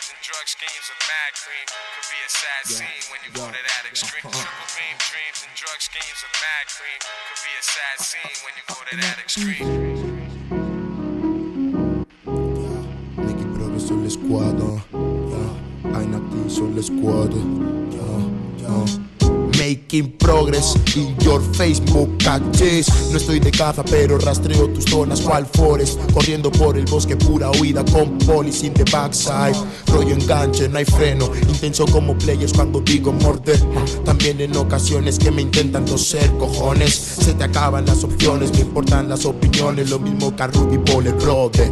dreams and drug schemes of mad cream could be a sad scene when you go to that extreme. Triple beam dreams and drug schemes of mad cream could be a sad scene when you go to that extreme. Making progress on the squad, uh, yeah. I'm not on the squad, yeah, yeah. Making progress. In your Facebook caches. No estoy de caza pero rastreo tus zonas cual forest. Corriendo por el bosque pura huida con polis in the backside. Rollo enganche, no hay freno. Intenso como players cuando digo morder. También en ocasiones que me intentan toser cojones. Se te acaban las opciones, me importan las opiniones. Lo mismo que a Bowler, brother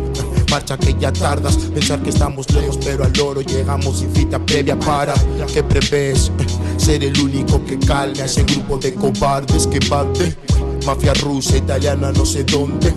Marcha que ya tardas, pensar que estamos lejos pero al oro llegamos sin cita previa para ¿Qué prevés? Ser el único que calma a ese grupo de cobardes que bate. Mafia rusa, italiana, no sé dónde.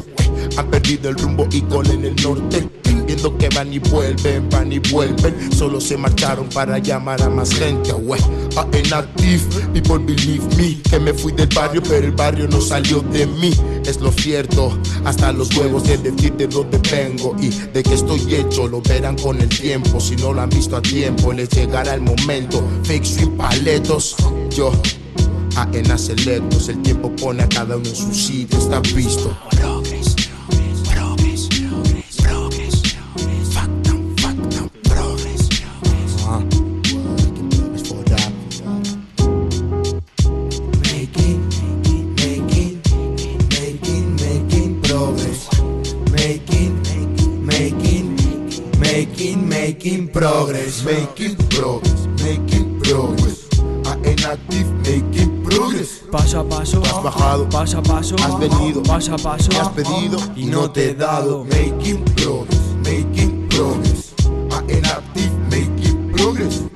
Han perdido el rumbo y gol en el norte. Viendo que van y vuelven, van y vuelven. Solo se marcharon para llamar a más gente. We. A inactive, people believe me. Que me fui del barrio pero el barrio no salió de mí. Es lo cierto, hasta los huevos de decir de dónde vengo Y de que estoy hecho, lo verán con el tiempo. Si no lo han visto a tiempo, les llegará el momento. Fake swing paletos, yo a en selectos El tiempo pone a cada uno en su sitio, está visto making, progress. Making progress, making progress. A inactive, making progress. Paso a paso, Has bajado, paso a paso, has venido, paso a paso, me has pedido y no te he dado. Making progress,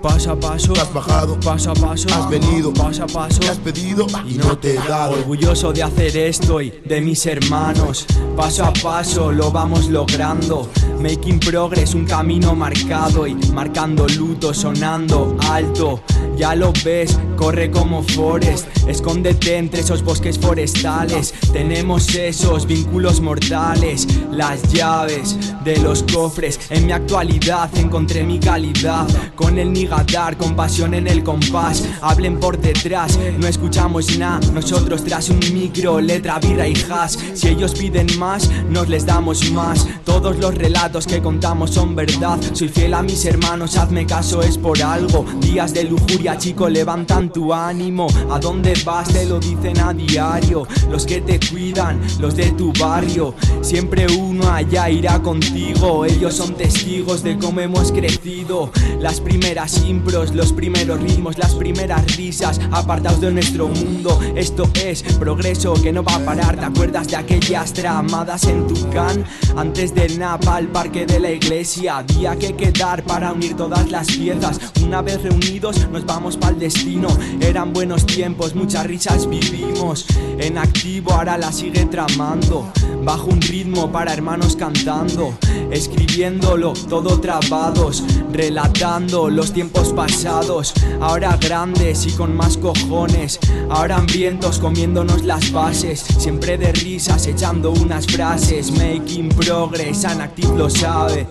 paso a paso, Has bajado, paso a paso, has venido, paso a paso. has pedido y no te he dado. Orgulloso de hacer esto y de mis hermanos. Paso a paso lo vamos logrando. Making progress, un camino marcado y marcando luto, sonando alto. Ya lo ves, corre como Forest. Escóndete entre esos bosques forestales. Tenemos esos vínculos mortales, las llaves de los cofres. En mi actualidad encontré mi calidad. Con el nigadar, con pasión en el compás. Hablen por detrás, no escuchamos nada. Nosotros tras un micro, letra, birra y hash. Si ellos piden más, nos les damos más. Todos los relatos que contamos son verdad. Soy fiel a mis hermanos, hazme caso, es por algo. Días de lujuria, chico, levantan tu ánimo. ¿A dónde vas? Te lo dicen a diario. Los que te cuidan, los de tu barrio. Siempre uno allá irá contigo. Ellos son testigos de cómo hemos crecido. Las primeras impros, los primeros ritmos, las primeras risas. Apartados de nuestro mundo. Esto es progreso que no va a parar. ¿Te acuerdas de aquellas tramadas en tu can? Antes del Napa, al parque de la iglesia. Día que quedar para unir todas las piezas. Una vez reunidos, nos vamos para el destino. Eran buenos tiempos, muchas risas vivimos. En activo, ahora la sigue tramando. Bajo un ritmo para hermanos cantando. Escribiéndolo, todo trabados. Relatando los tiempos pasados. Ahora grandes y con más cojones. Ahora hambrientos comiéndonos las bases. Siempre de risas, echando unas frases. Making progress, Anactive lo sabe.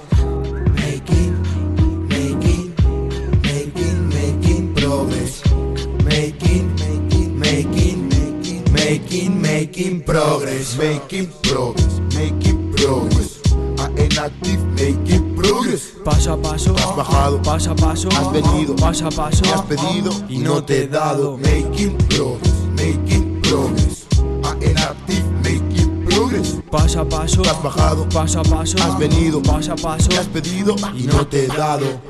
Making, making, progress. Making progress, making progress. A inactive, making progress. Paso a paso, Has bajado, paso a paso, has venido, paso a paso, me has pedido y no te he dado. Making progress, making progress. A inactive, making progress. paso a paso, Has bajado, paso a paso, has venido, paso a paso, me has pedido y no te he dado.